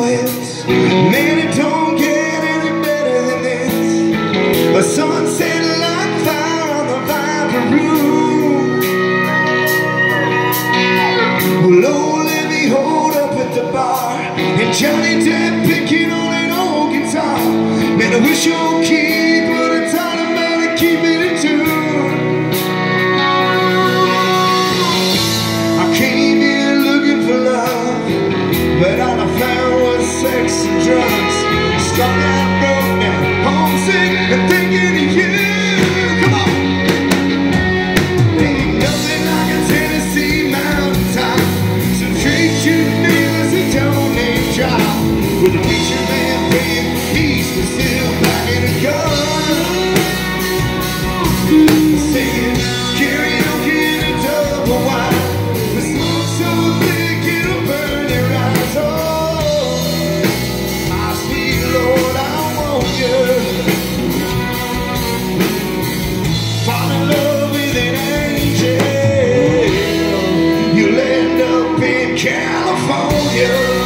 hips. Man, it don't get any better than this. A sunset like fire on the vibrant room. Well, oh, old Levy hold up at the bar, and Johnny Depp picking on an old guitar. Man, I wish your kid drugs. Strung out, broke down, homesick, and thinking You'll end up in California.